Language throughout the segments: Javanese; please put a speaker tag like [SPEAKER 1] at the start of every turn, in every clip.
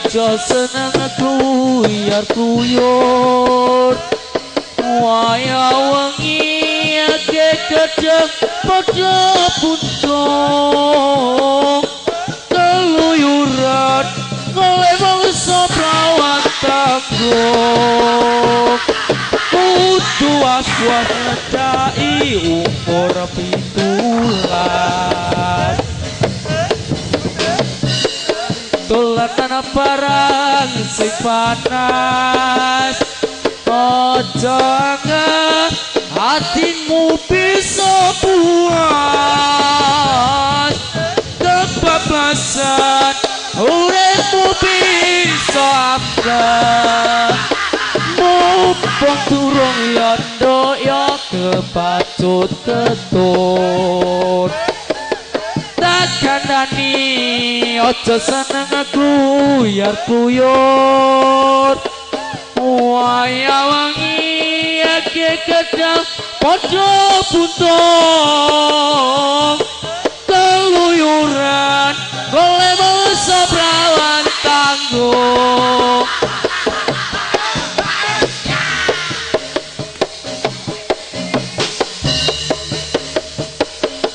[SPEAKER 1] Ojo seneng kuyar kuyur Waya wengi ake kedeng pada puncong Keluyuran ngoleh bangsa prawan tanggung. Kudu aswas ngedai umur pitulas Tulatan barang sing panas. Ojo hatimu bisa puas. Kebebasan uremu bisa abdah Mumpung turung yondo ya kepacut ketut ojo seneng kuyar kuyur Waya wangi ake kedang podo buntong Keluyuran boleh bangsa perawan tanggung.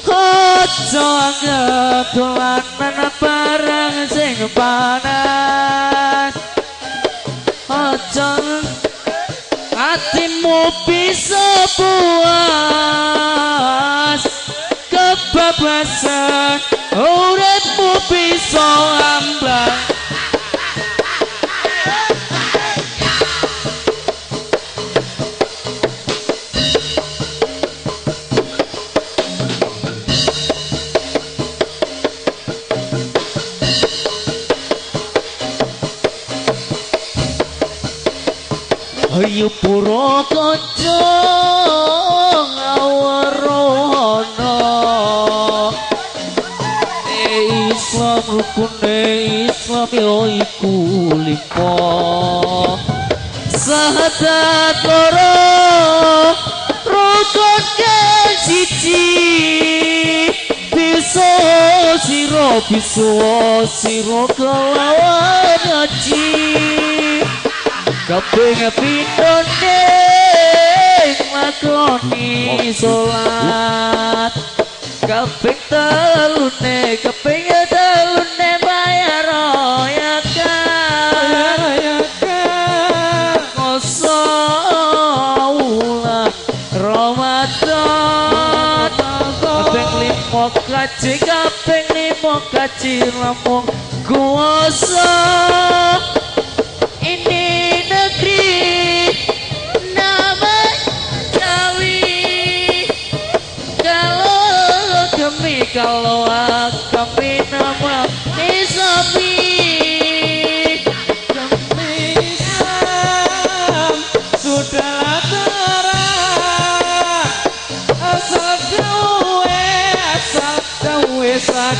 [SPEAKER 1] Ojo anggap dolanan barang sing panas Ojo hatimu bisa puas. Kebebasan uripmu bisa ambang siro bisa siro kelawan haji Kaping pindone lakoni salat Kaping telune kaping telune bayar royakan Koso ulah Ramadan? Kaping limo kaji kaping limo kaji lampung kuasa ini negeri nama Jawi. Kalau kami kalau kami nama Nisabi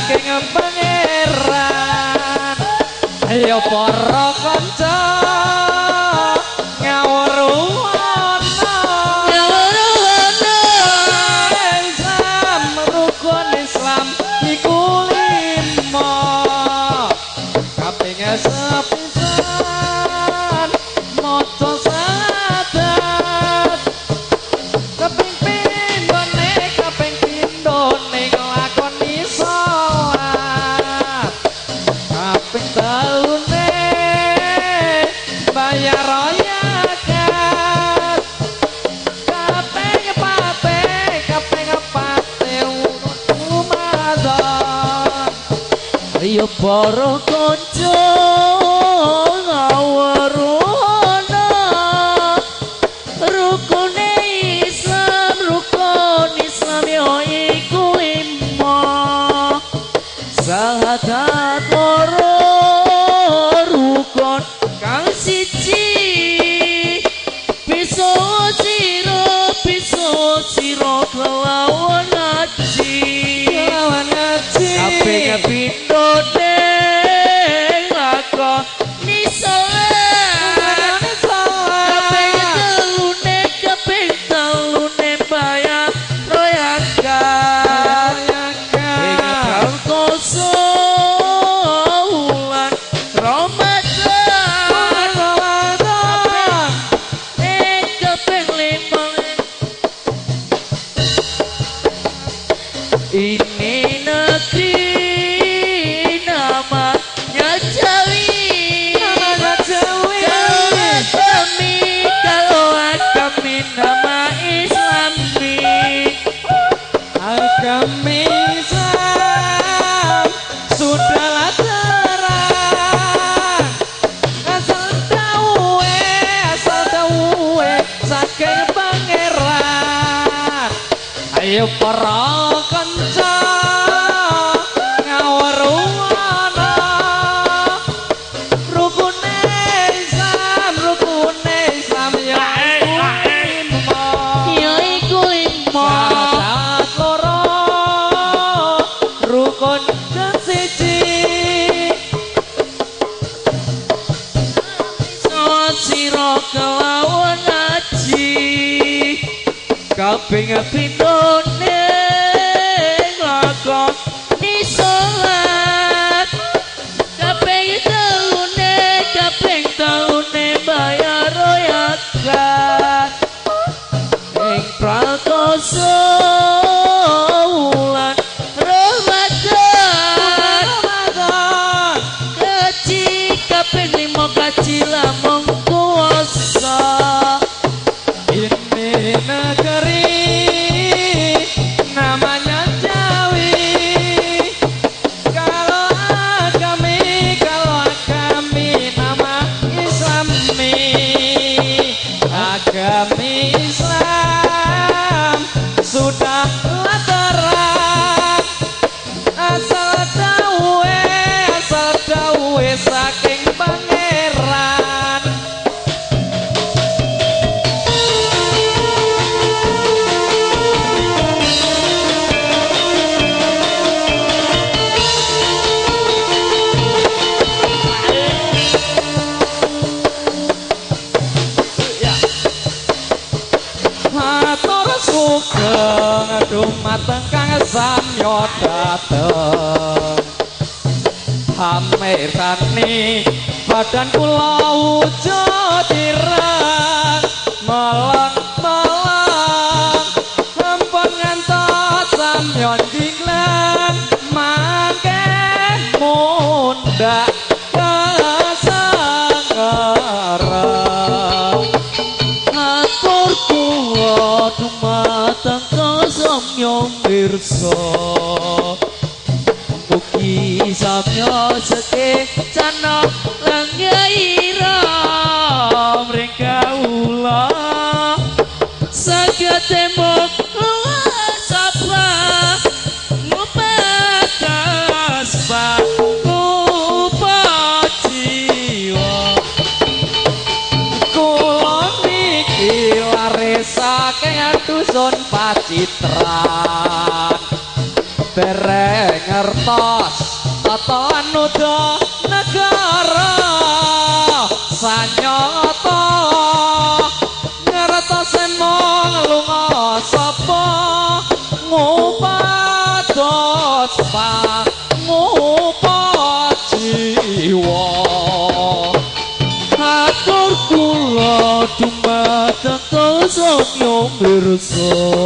[SPEAKER 1] saking pangeran ayo para kanca
[SPEAKER 2] Garra tá mirsani badan kula wujud tirai ngantos tata nuda negara sanyata ngertos mong lunga sapa? Ngupados pa ngupajiwa.
[SPEAKER 1] Atur kula dumateng
[SPEAKER 2] kosong yong mirsa.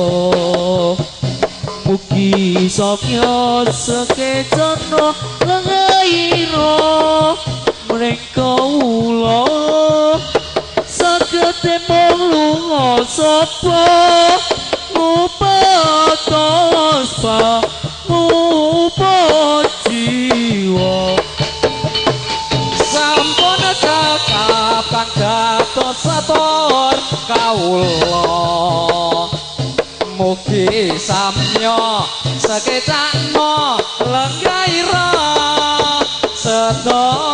[SPEAKER 1] Sopyo sekejono lengayiro
[SPEAKER 2] Mereka ulo
[SPEAKER 1] Sakete mong lungo sopoh
[SPEAKER 2] ketangno lenggairah
[SPEAKER 1] sedo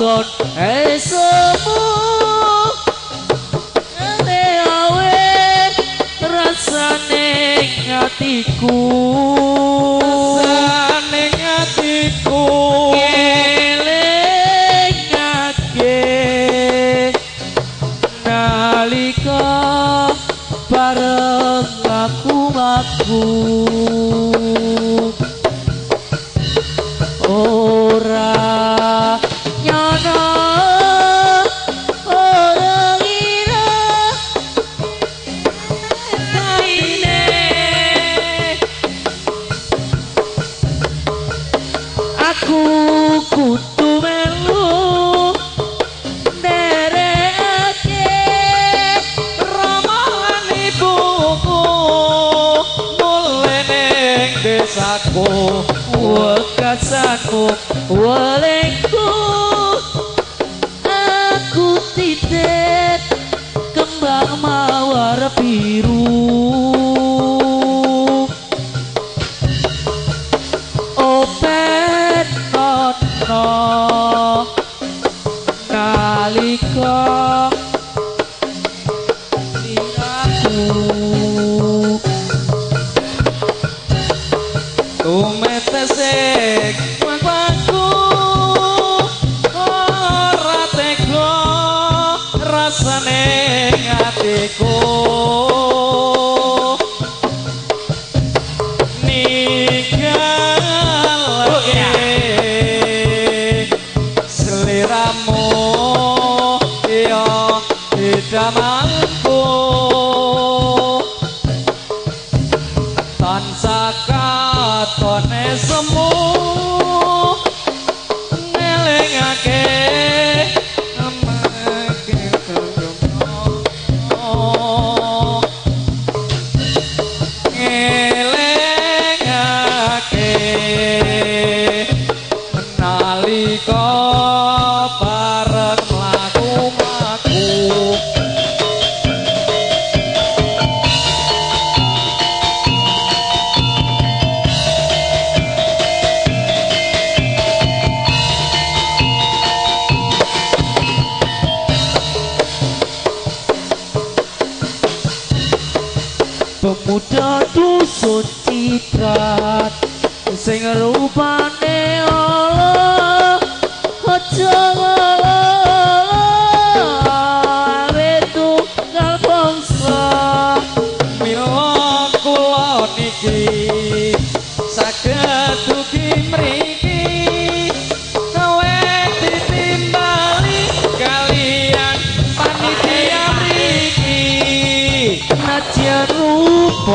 [SPEAKER 1] katon esmu ene awe rasane
[SPEAKER 2] atiku court. it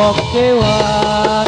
[SPEAKER 2] walk away.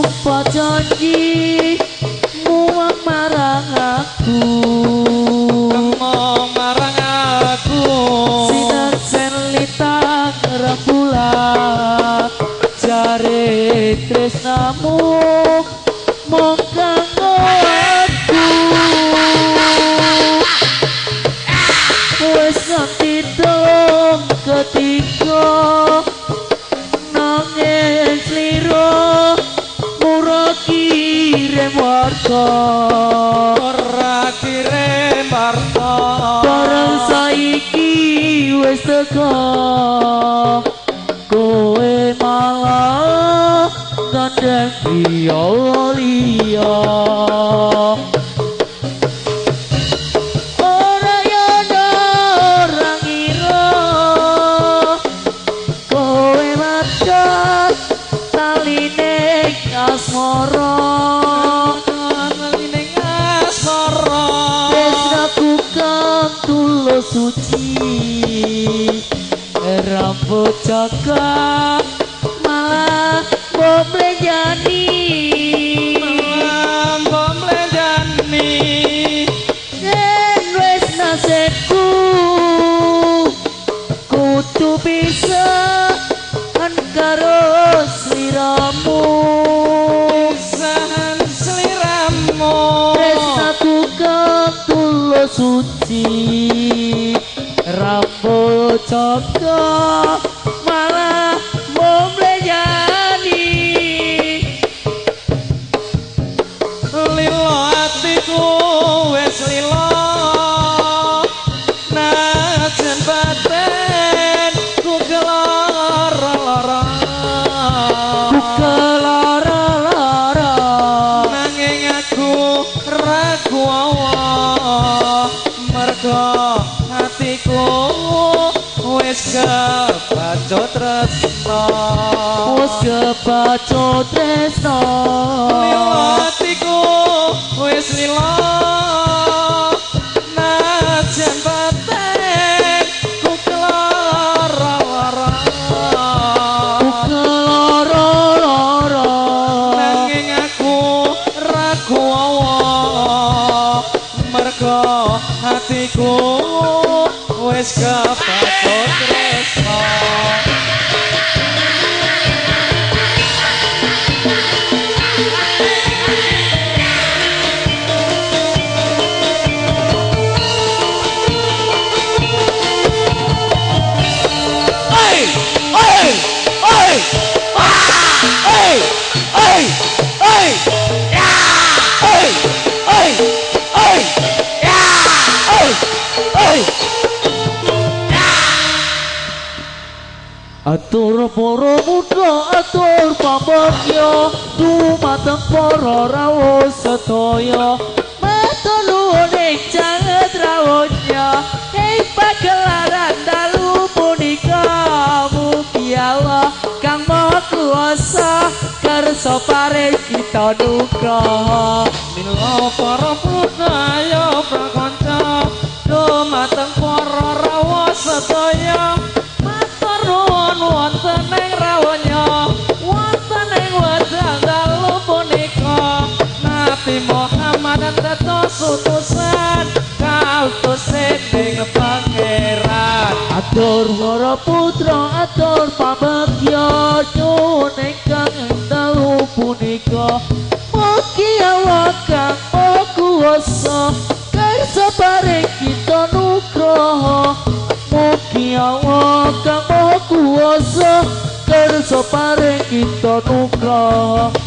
[SPEAKER 1] apa janji mu marah aku. asmara.
[SPEAKER 2] Ngelining asmara
[SPEAKER 1] esraku kang tulus suci. Rambut
[SPEAKER 2] jagat. চোদ্রে
[SPEAKER 1] Atur para muda atur pamagya dumateng rawuh sedaya. Mata nuwune janget rawuhnya ing pagelaran dalu punika mugi Allah kang maha kersa paring kita nugraha
[SPEAKER 2] Mila para budaya prakanca dumateng para rawuh sedaya matur nuwun wonten ing rawuhnya wonten ing wedang dalu punika. Nabi Muhammad dados utusan kautus ing pangeran.
[SPEAKER 1] Atur para putra atur dalu punika mugi Allah kang maha kuwasa kersa paring kita nugraha mugi Allah kang maha kuwasa kersa paring kita nugraha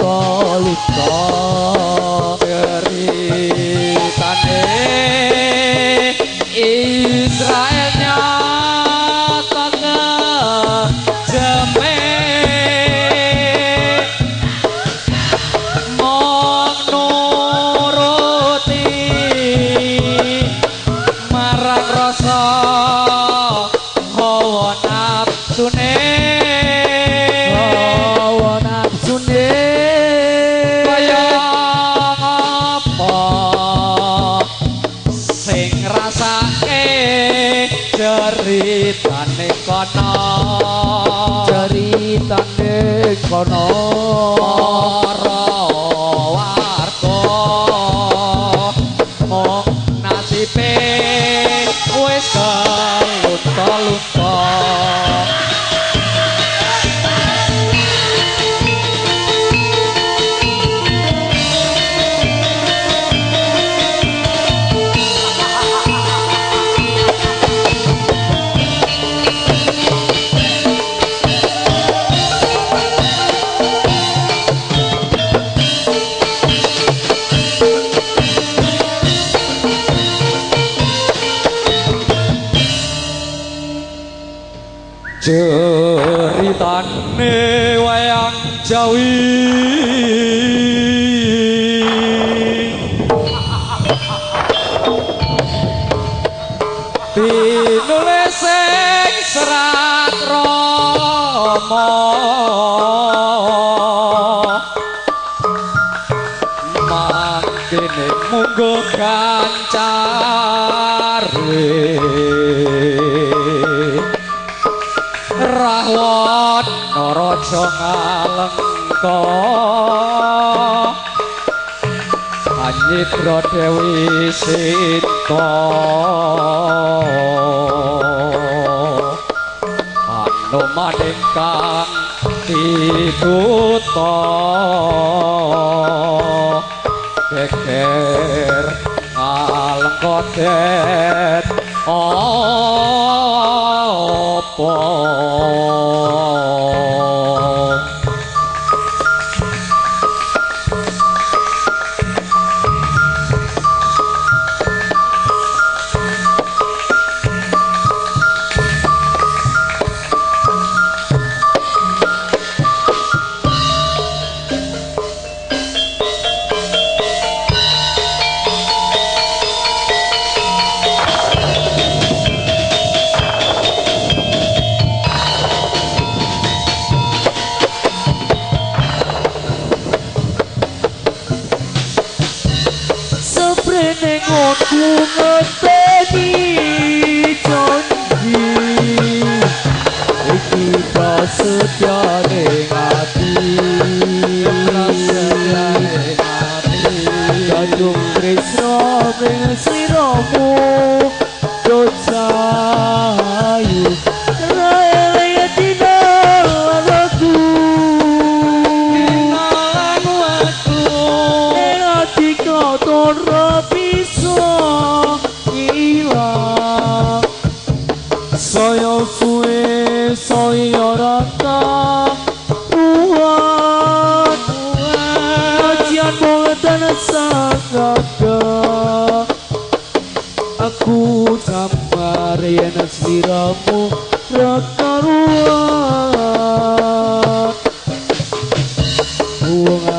[SPEAKER 1] keluta-luta
[SPEAKER 2] ceritane Israel Nyidro Dewi Sita Anuman ingkang dibuta Geger alengkodet apa.
[SPEAKER 1] ning ngono ngeteh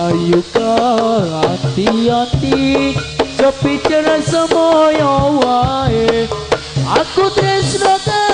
[SPEAKER 1] ayu ka ati
[SPEAKER 2] ati cepi cerai wae. Aku
[SPEAKER 1] tresno kau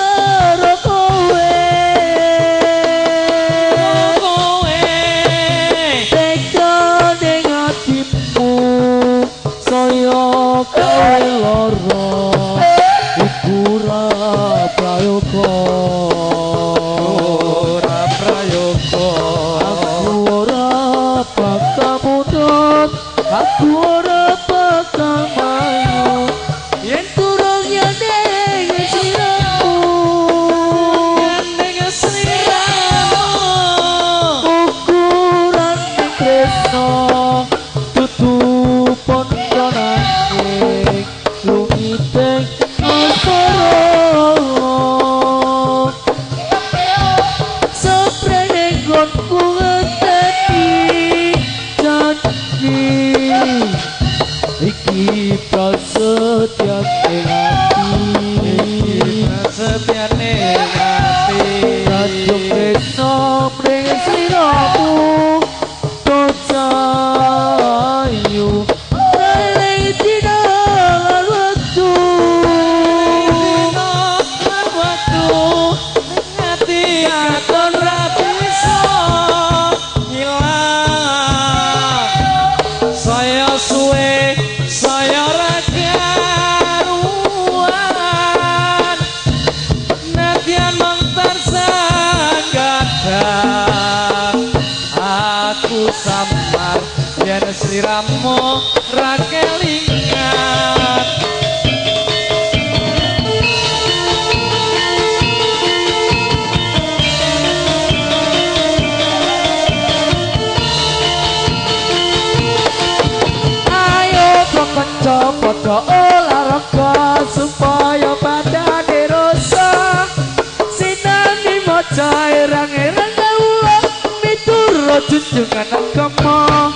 [SPEAKER 1] jungan agama.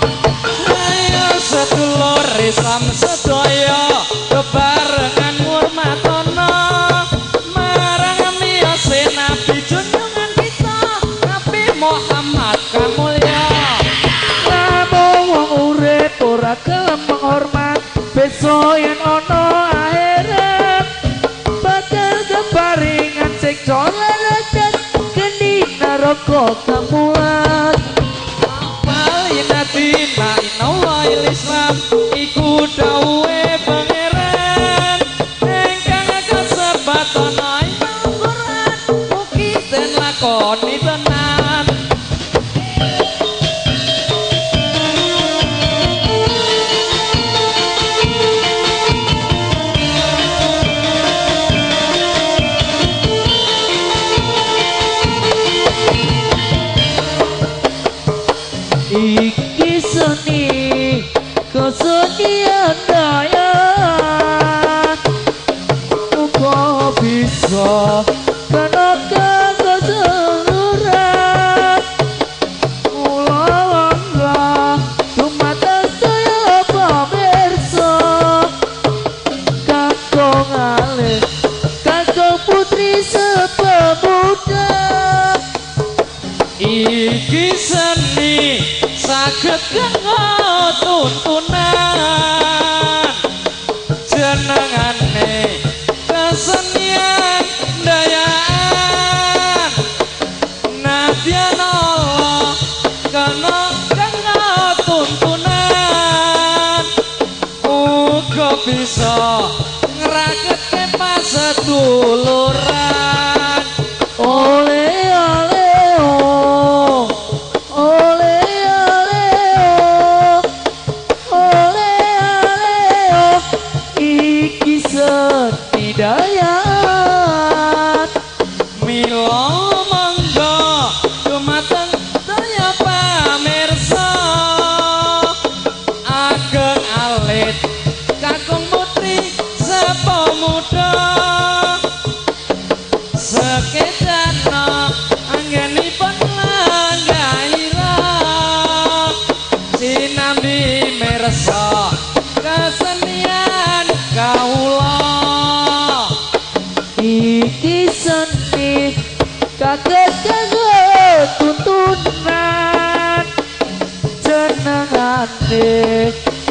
[SPEAKER 2] Ayo sedulur Islam Sedoyo, bebarengan murmatono, marang miyase nabi junjungan kita Nabi Muhammad kamulya namung
[SPEAKER 1] wong urip ora gelem menghormat. Besok yen ana akhirat bakal keparingan siksa lan geni neraka kamu.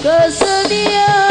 [SPEAKER 1] Kesenian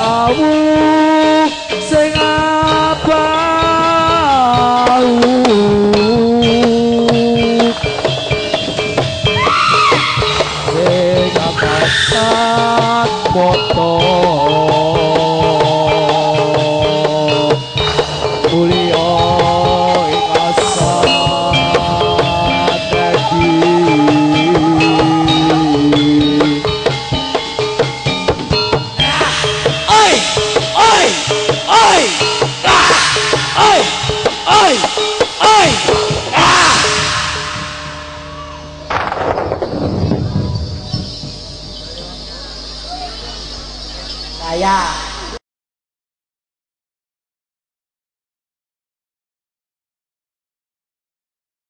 [SPEAKER 3] Abu